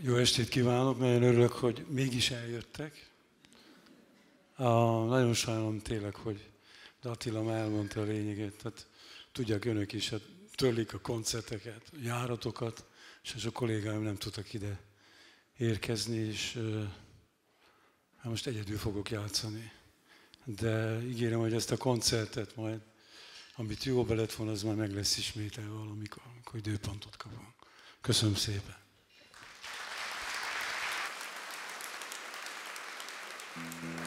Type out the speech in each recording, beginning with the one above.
Jó estét kívánok, nagyon örülök, hogy mégis eljöttek. A, nagyon sajnálom tényleg, hogy Attila már elmondta a lényeget. Tehát tudják önök is, hát törlik a koncerteket, a járatokat, és a kollégáim nem tudtak ide érkezni, és hát most egyedül fogok játszani. De ígérem, hogy ezt a koncertet majd, amit jó lett volna, az már meg lesz ismételve valamikor, amikor időpontot kapunk. Köszönöm szépen! Thank you.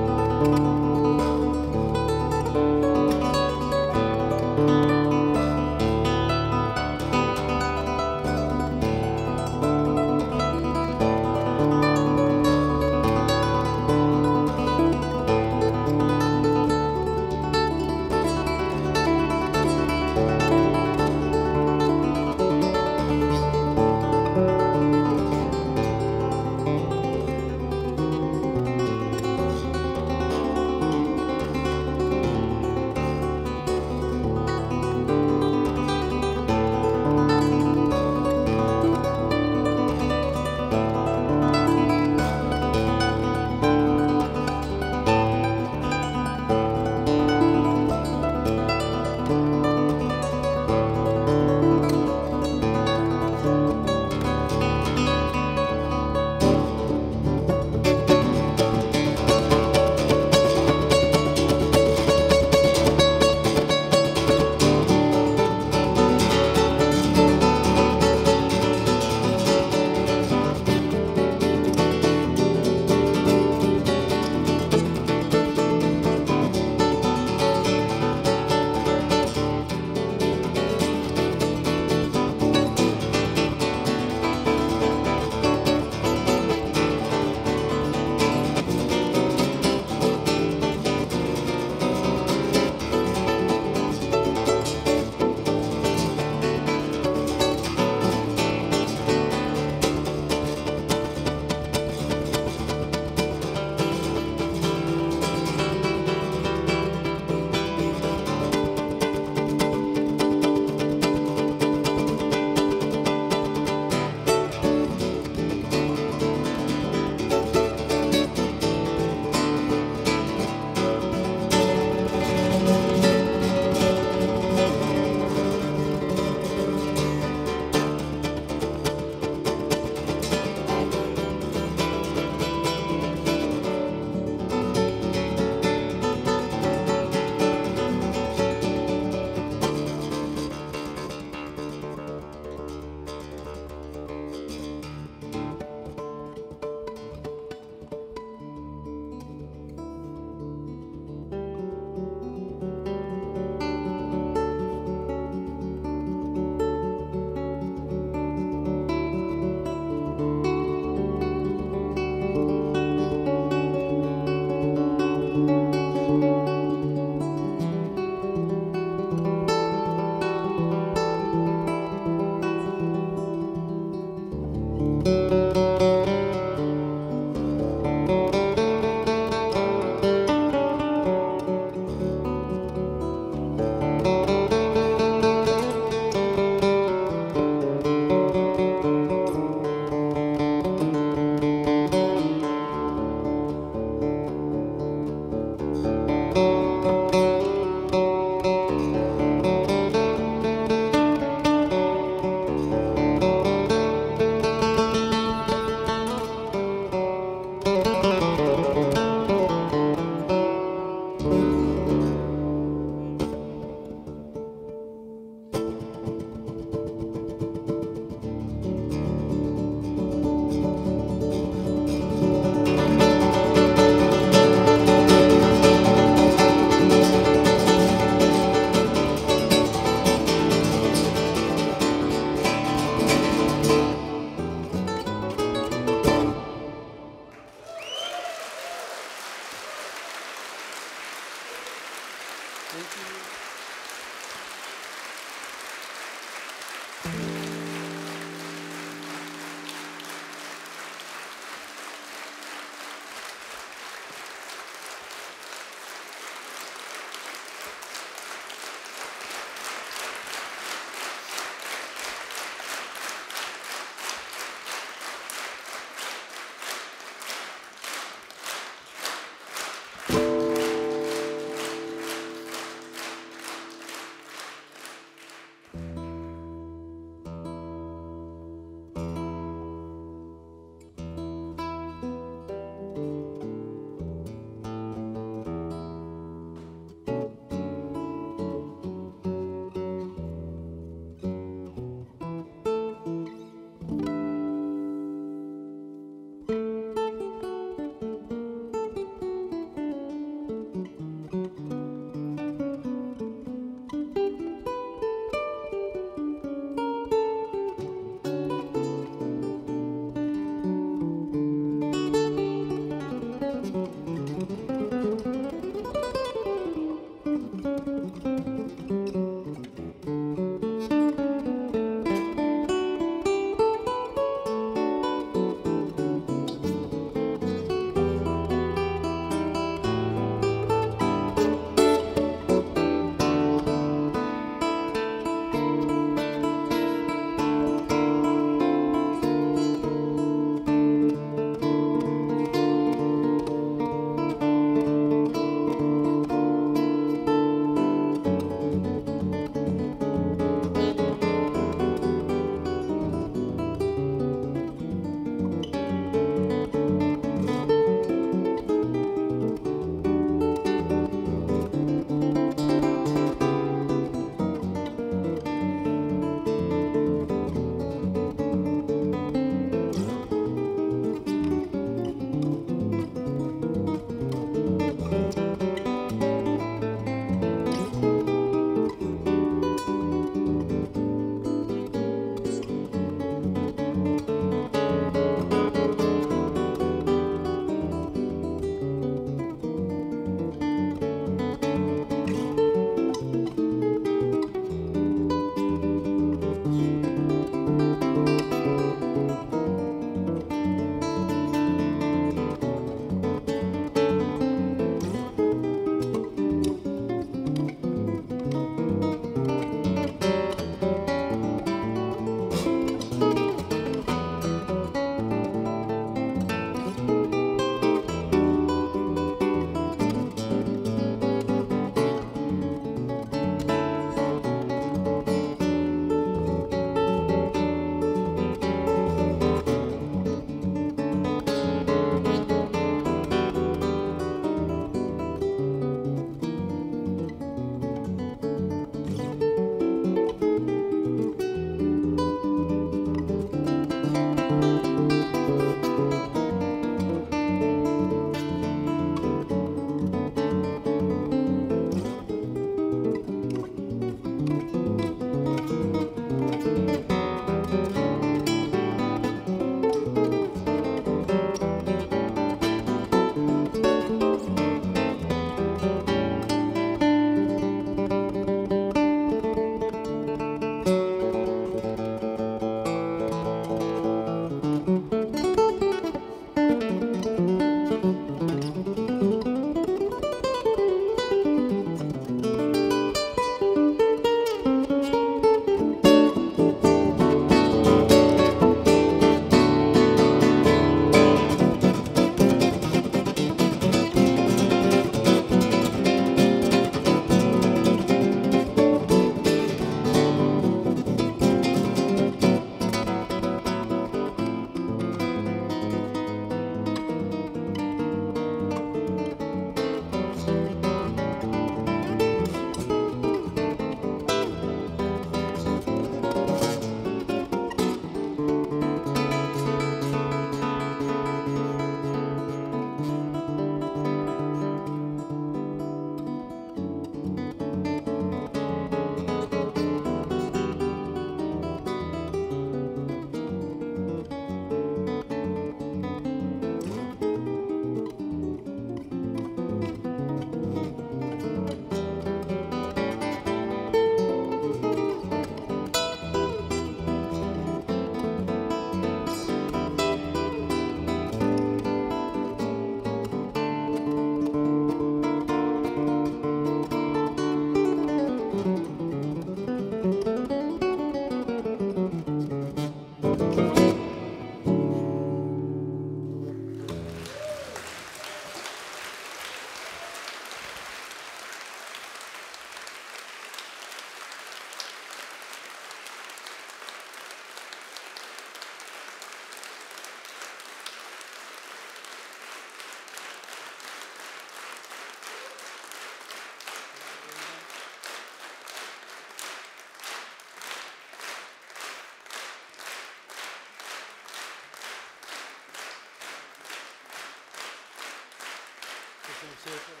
Szépen.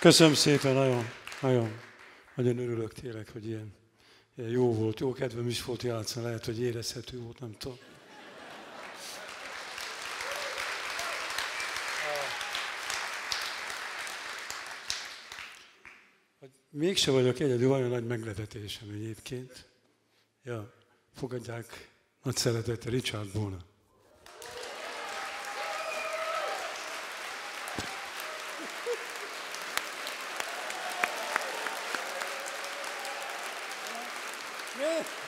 Köszönöm szépen, nagyon, nagyon, nagyon örülök tényleg, hogy ilyen, ilyen jó volt, jó kedvem is volt játszani, lehet, hogy érezhető volt, nem tudom. Mégse vagyok egyedül, olyan nagy meglepetésem egyébként. Ja, Fogadják nagy szeretettel Richard Bona. Yeah.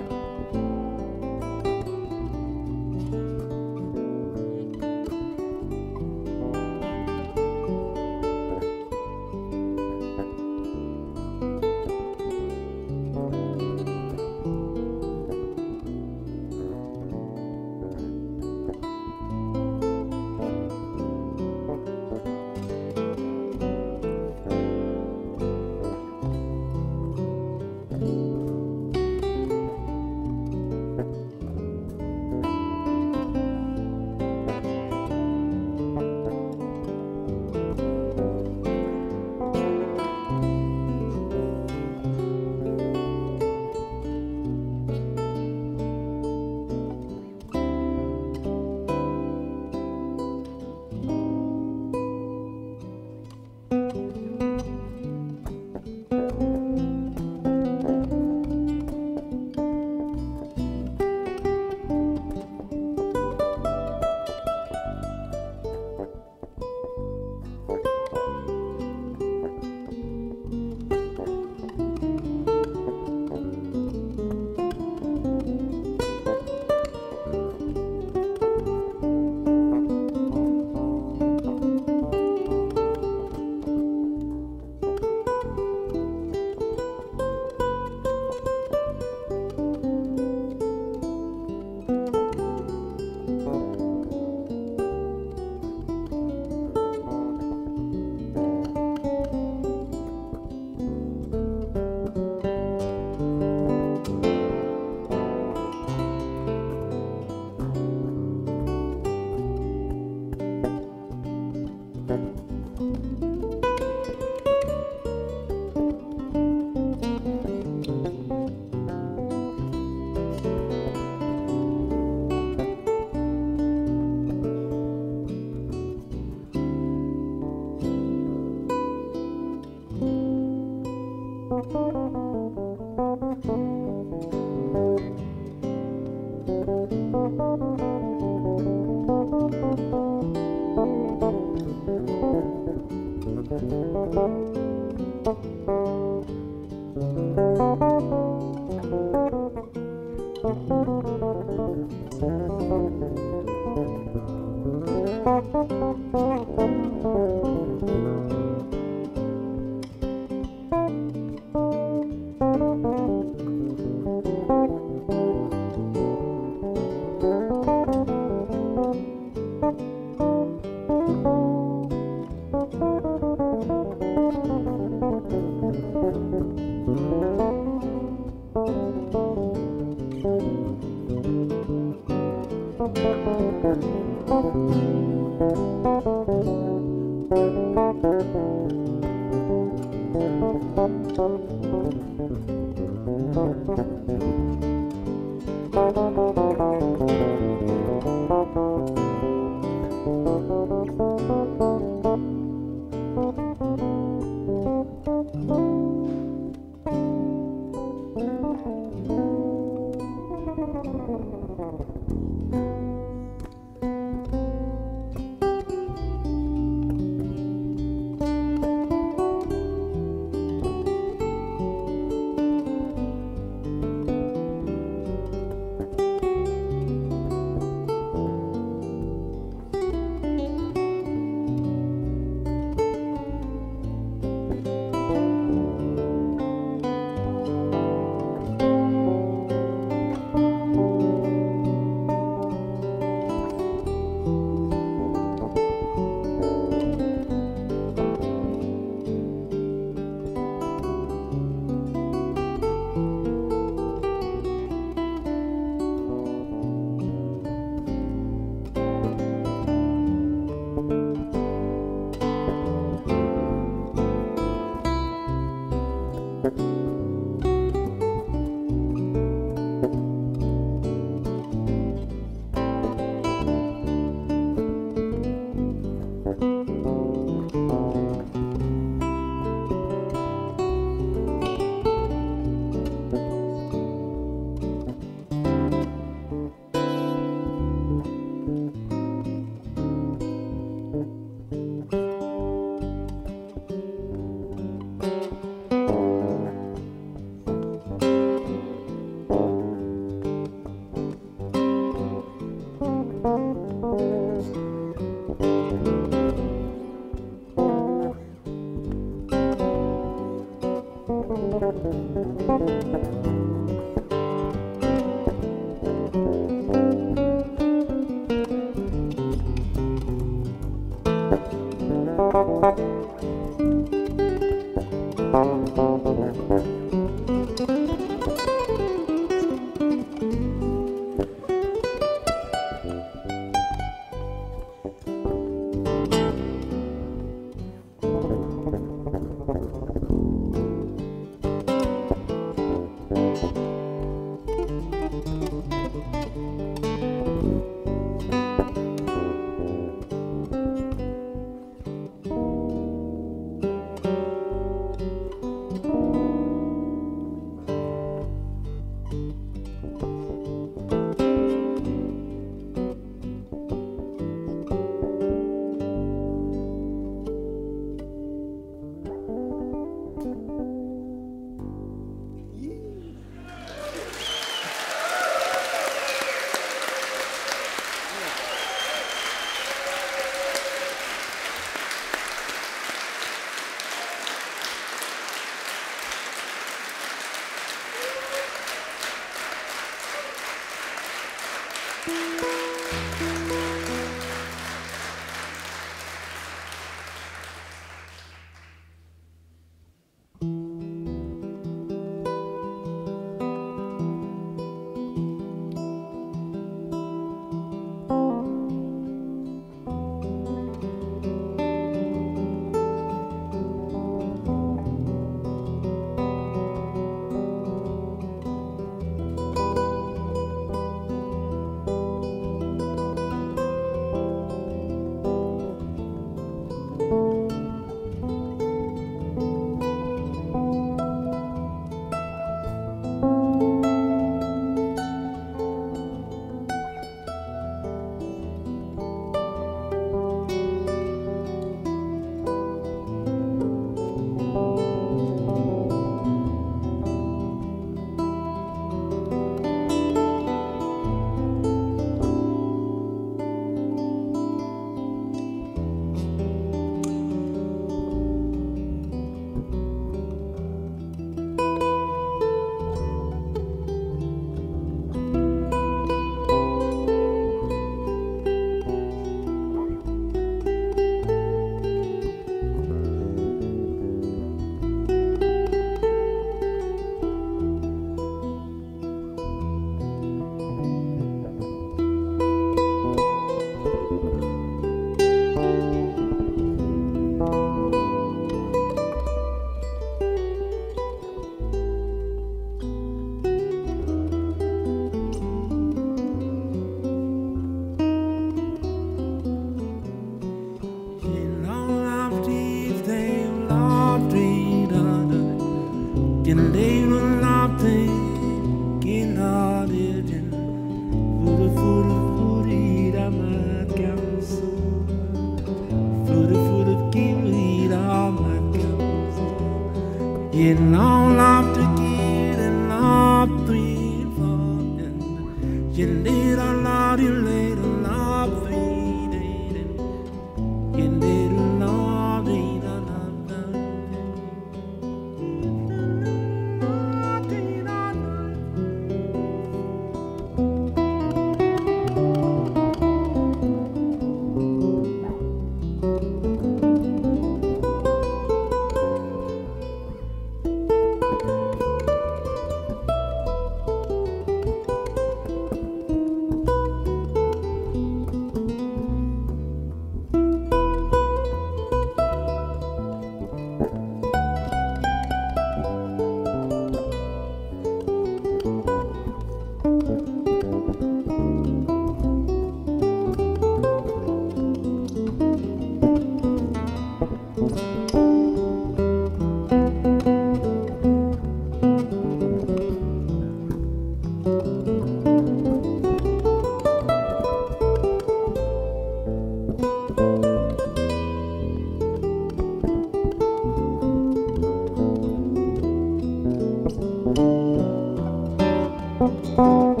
Música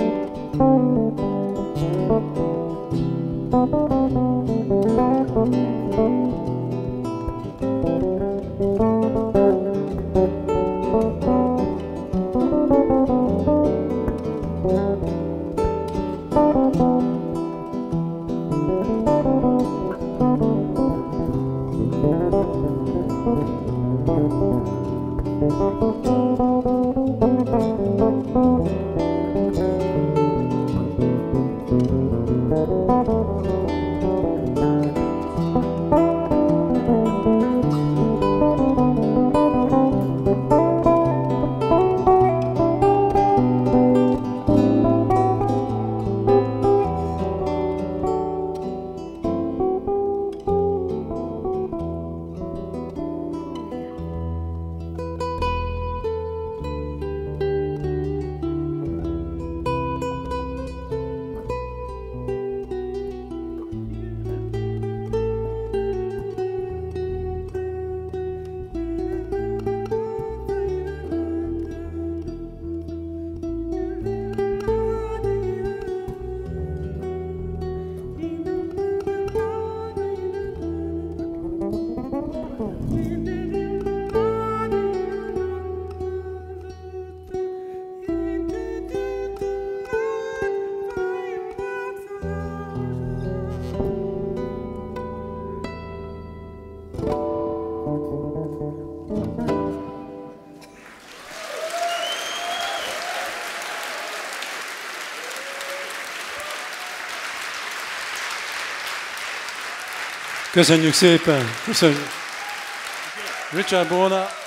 Köszönjük szépen! Köszönjük! Richard Bona.